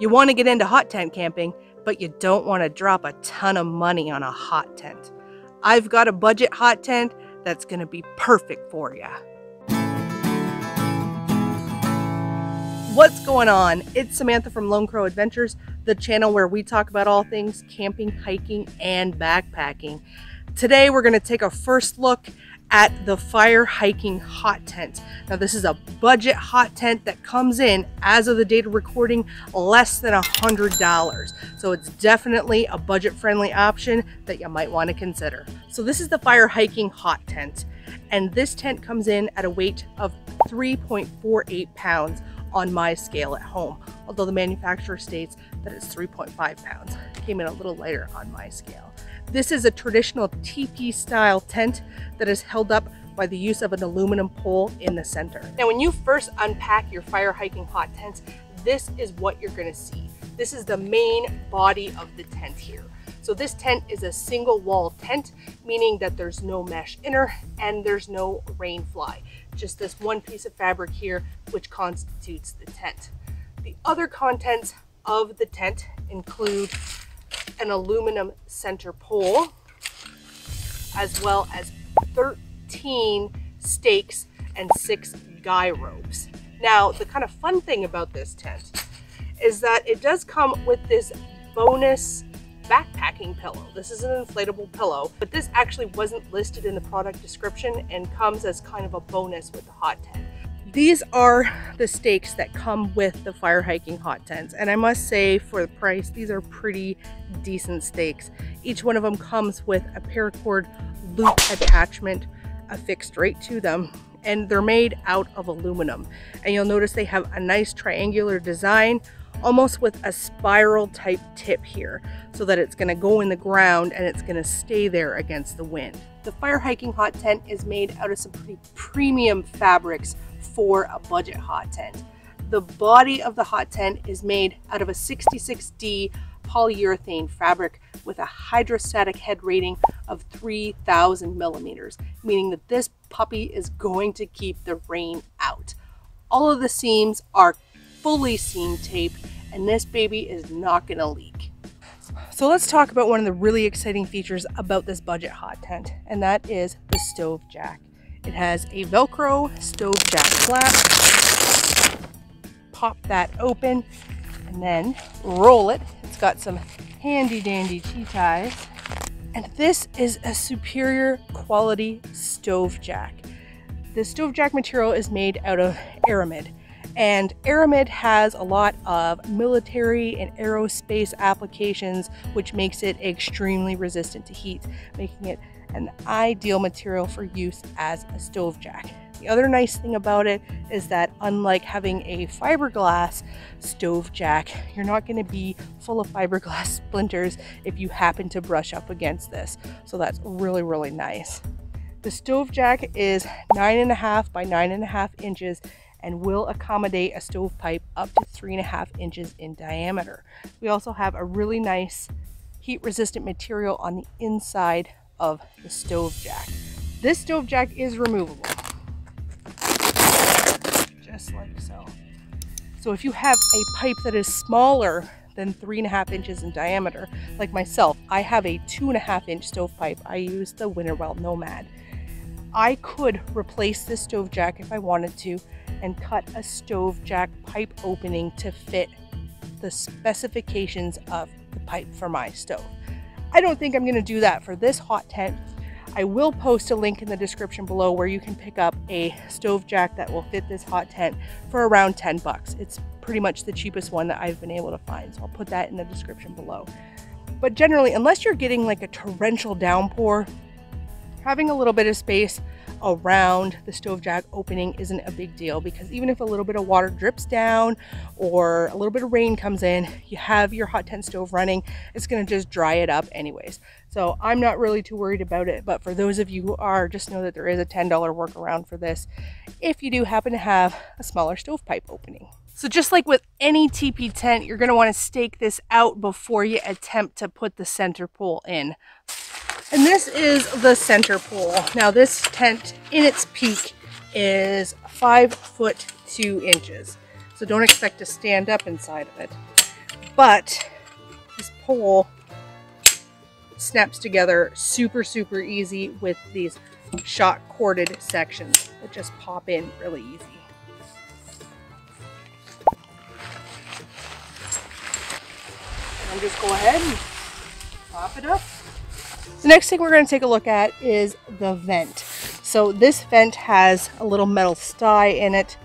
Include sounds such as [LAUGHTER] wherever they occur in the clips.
You want to get into hot tent camping, but you don't want to drop a ton of money on a hot tent. I've got a budget hot tent that's going to be perfect for you. What's going on? It's Samantha from Lone Crow Adventures, the channel where we talk about all things camping, hiking, and backpacking. Today we're going to take a first look at the fire hiking hot tent. Now this is a budget hot tent that comes in as of the date of recording less than a hundred dollars. So it's definitely a budget friendly option that you might want to consider. So this is the fire hiking hot tent and this tent comes in at a weight of 3.48 pounds on my scale at home, although the manufacturer states that it's 3.5 pounds. Came in a little lighter on my scale. This is a traditional teepee style tent that is held up by the use of an aluminum pole in the center. Now when you first unpack your fire hiking hot tents, this is what you're gonna see. This is the main body of the tent here. So this tent is a single wall tent, meaning that there's no mesh inner and there's no rain fly. Just this one piece of fabric here, which constitutes the tent. The other contents of the tent include an aluminum center pole, as well as 13 stakes and six guy ropes. Now, the kind of fun thing about this tent is that it does come with this bonus backpacking pillow. This is an inflatable pillow, but this actually wasn't listed in the product description and comes as kind of a bonus with the hot tent. These are the stakes that come with the fire hiking hot tents. And I must say for the price, these are pretty decent stakes. Each one of them comes with a paracord loop attachment affixed right to them. And they're made out of aluminum. And you'll notice they have a nice triangular design almost with a spiral type tip here so that it's gonna go in the ground and it's gonna stay there against the wind. The fire hiking hot tent is made out of some pretty premium fabrics for a budget hot tent. The body of the hot tent is made out of a 66D polyurethane fabric with a hydrostatic head rating of 3000 millimeters, meaning that this puppy is going to keep the rain out. All of the seams are fully seam taped and this baby is not gonna leak. So let's talk about one of the really exciting features about this budget hot tent, and that is the stove jack. It has a Velcro stove jack flap. Pop that open and then roll it. It's got some handy dandy T-ties. And this is a superior quality stove jack. The stove jack material is made out of aramid. And aramid has a lot of military and aerospace applications, which makes it extremely resistant to heat, making it an ideal material for use as a stove jack. The other nice thing about it is that unlike having a fiberglass stove jack, you're not going to be full of fiberglass [LAUGHS] splinters if you happen to brush up against this. So that's really, really nice. The stove jack is nine and a half by nine and a half inches and will accommodate a stovepipe up to three and a half inches in diameter. We also have a really nice heat resistant material on the inside of the stove jack. This stove jack is removable, just like so. So if you have a pipe that is smaller than three and a half inches in diameter, like myself, I have a two and a half inch stovepipe. I use the Winnerwell Nomad. I could replace this stove jack if I wanted to and cut a stove jack pipe opening to fit the specifications of the pipe for my stove. I don't think I'm to do that for this hot tent. I will post a link in the description below where you can pick up a stove jack that will fit this hot tent for around 10 bucks. It's pretty much the cheapest one that I've been able to find, so I'll put that in the description below. But generally, unless you're getting like a torrential downpour, having a little bit of space around the stove jack opening isn't a big deal because even if a little bit of water drips down or a little bit of rain comes in, you have your hot tent stove running, it's gonna just dry it up anyways. So I'm not really too worried about it, but for those of you who are, just know that there is a $10 workaround for this if you do happen to have a smaller stovepipe opening. So just like with any teepee tent, you're gonna wanna stake this out before you attempt to put the center pole in. And this is the center pole. Now this tent in its peak is five foot two inches. So don't expect to stand up inside of it. but this pole snaps together super, super easy with these shock corded sections that just pop in really easy. And just go ahead and pop it up. The next thing we're going to take a look at is the vent. So this vent has a little metal sty in it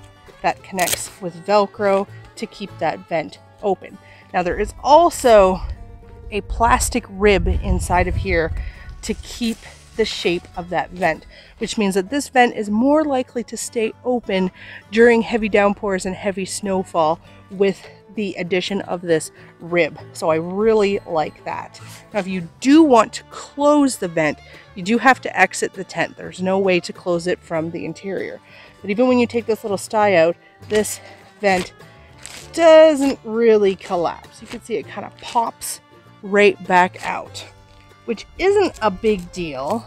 that connects with Velcro to keep that vent open. Now there is also a plastic rib inside of here to keep the shape of that vent, which means that this vent is more likely to stay open during heavy downpours and heavy snowfall with the addition of this rib. So I really like that. Now, if you do want to close the vent, you do have to exit the tent. There's no way to close it from the interior. But even when you take this little sty out, this vent doesn't really collapse. You can see it kind of pops right back out, which isn't a big deal,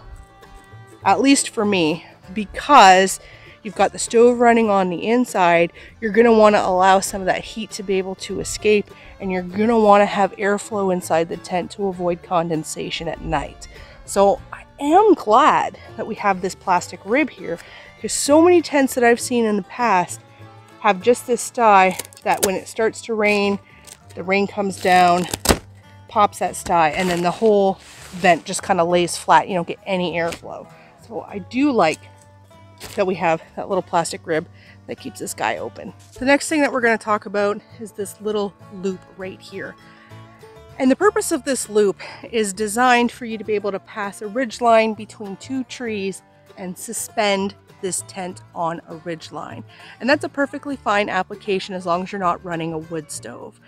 at least for me, because you've got the stove running on the inside, you're going to want to allow some of that heat to be able to escape, and you're going to want to have airflow inside the tent to avoid condensation at night. So I am glad that we have this plastic rib here, because so many tents that I've seen in the past have just this sty that when it starts to rain, the rain comes down, pops that sty, and then the whole vent just kind of lays flat. You don't get any airflow. So I do like that we have that little plastic rib that keeps this guy open. The next thing that we're going to talk about is this little loop right here. And the purpose of this loop is designed for you to be able to pass a ridge line between two trees and suspend this tent on a ridge line. And that's a perfectly fine application as long as you're not running a wood stove.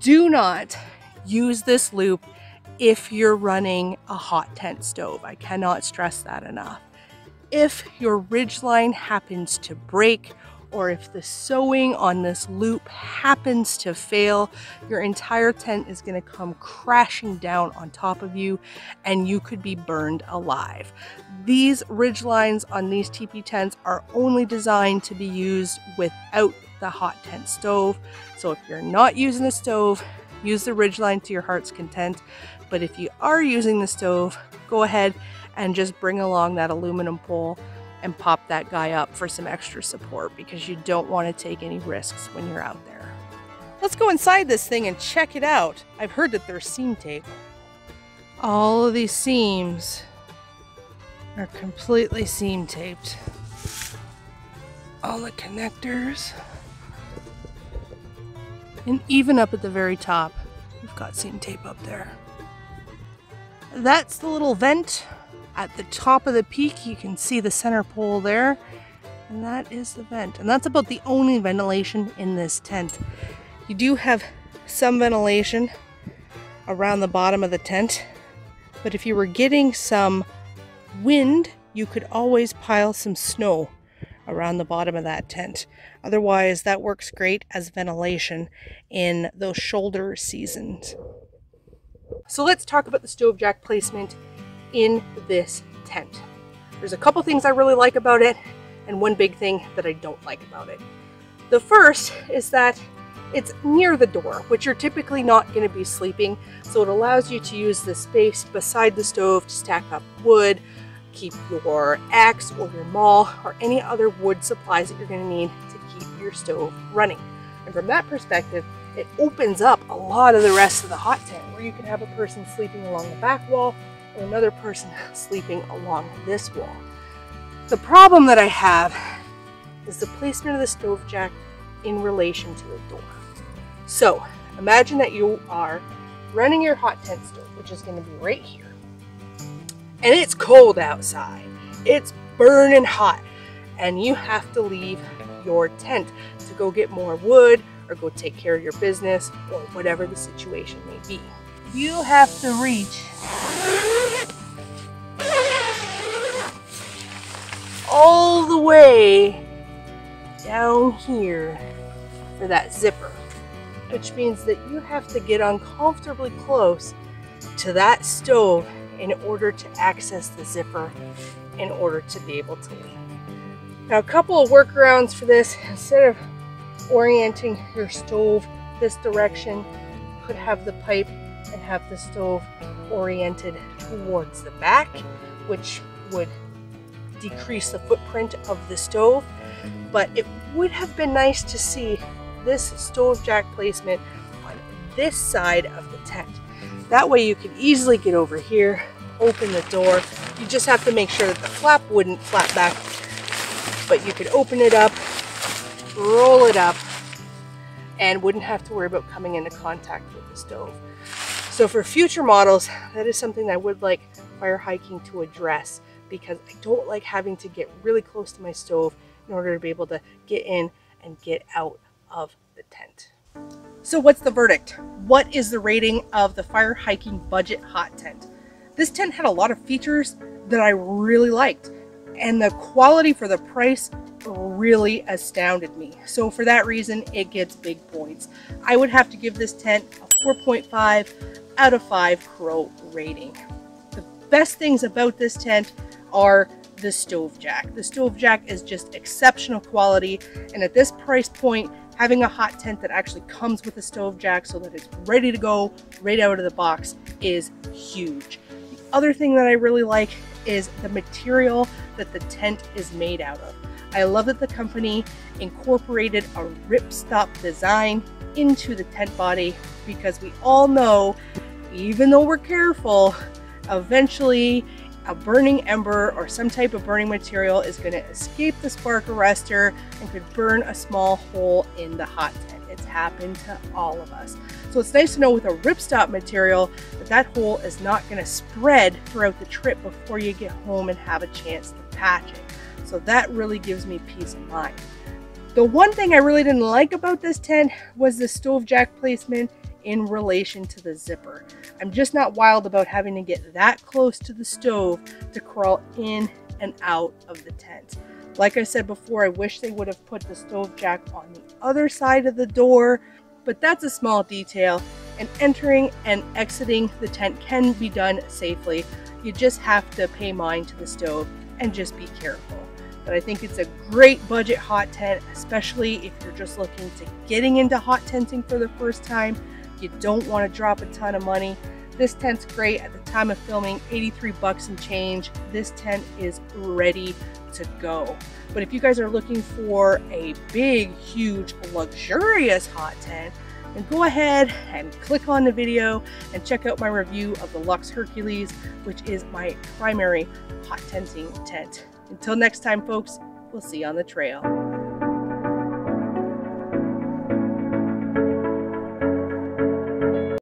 Do not use this loop if you're running a hot tent stove. I cannot stress that enough. If your ridge line happens to break or if the sewing on this loop happens to fail, your entire tent is going to come crashing down on top of you and you could be burned alive. These ridge lines on these teepee tents are only designed to be used without the hot tent stove. So if you're not using the stove, use the ridgeline to your heart's content. But if you are using the stove, go ahead and just bring along that aluminum pole and pop that guy up for some extra support because you don't want to take any risks when you're out there. Let's go inside this thing and check it out. I've heard that there's seam tape. All of these seams are completely seam taped. All the connectors. And even up at the very top, we've got seam tape up there. That's the little vent at the top of the peak. You can see the center pole there. And that is the vent. And that's about the only ventilation in this tent. You do have some ventilation around the bottom of the tent. But if you were getting some wind, you could always pile some snow around the bottom of that tent. Otherwise, that works great as ventilation in those shoulder seasons. So let's talk about the stove jack placement in this tent. There's a couple things I really like about it and one big thing that I don't like about it. The first is that it's near the door, which you're typically not going to be sleeping, so it allows you to use the space beside the stove to stack up wood, keep your axe or your maul or any other wood supplies that you're going to need to keep your stove running. And from that perspective, it opens up a lot of the rest of the hot tent where you can have a person sleeping along the back wall another person [LAUGHS] sleeping along this wall. The problem that I have is the placement of the stove jack in relation to the door. So imagine that you are running your hot tent stove, which is going to be right here and it's cold outside. It's burning hot, and you have to leave your tent to go get more wood or go take care of your business or whatever the situation may be. You have to reach all the way down here for that zipper, which means that you have to get uncomfortably close to that stove in order to access the zipper in order to be able to leave. Now a couple of workarounds for this, instead of orienting your stove this direction, could have the pipe and have the stove oriented towards the back, which would decrease the footprint of the stove. But it would have been nice to see this stove jack placement on this side of the tent. That way you can easily get over here, open the door. You just have to make sure that the flap wouldn't flap back, but you could open it up, roll it up, and wouldn't have to worry about coming into contact with the stove. So for future models, that is something I would like fire hiking to address because I don't like having to get really close to my stove in order to be able to get in and get out of the tent. So what's the verdict? What is the rating of the fire hiking budget hot tent? This tent had a lot of features that I really liked and the quality for the price really astounded me. So for that reason, it gets big points. I would have to give this tent a 4.5 out of 5 Crow rating. The best things about this tent are the stove jack. The stove jack is just exceptional quality and at this price point having a hot tent that actually comes with a stove jack so that it's ready to go right out of the box is huge. The other thing that I really like is the material that the tent is made out of. I love that the company incorporated a ripstop design into the tent body because we all know, even though we're careful, eventually a burning ember or some type of burning material is going to escape the spark arrestor and could burn a small hole in the hot tent. It's happened to all of us. So it's nice to know with a ripstop material that that hole is not going to spread throughout the trip before you get home and have a chance to patch it. So that really gives me peace of mind. The one thing I really didn't like about this tent was the stove jack placement in relation to the zipper. I'm just not wild about having to get that close to the stove to crawl in and out of the tent. Like I said before, I wish they would have put the stove jack on the other side of the door, but that's a small detail and entering and exiting the tent can be done safely. You just have to pay mind to the stove and just be careful. But I think it's a great budget hot tent, especially if you're just looking to getting into hot tenting for the first time you don't want to drop a ton of money. This tent's great at the time of filming, 83 bucks and change. This tent is ready to go. But if you guys are looking for a big, huge, luxurious hot tent, then go ahead and click on the video and check out my review of the Luxe Hercules, which is my primary hot tenting tent. Until next time, folks, we'll see you on the trail.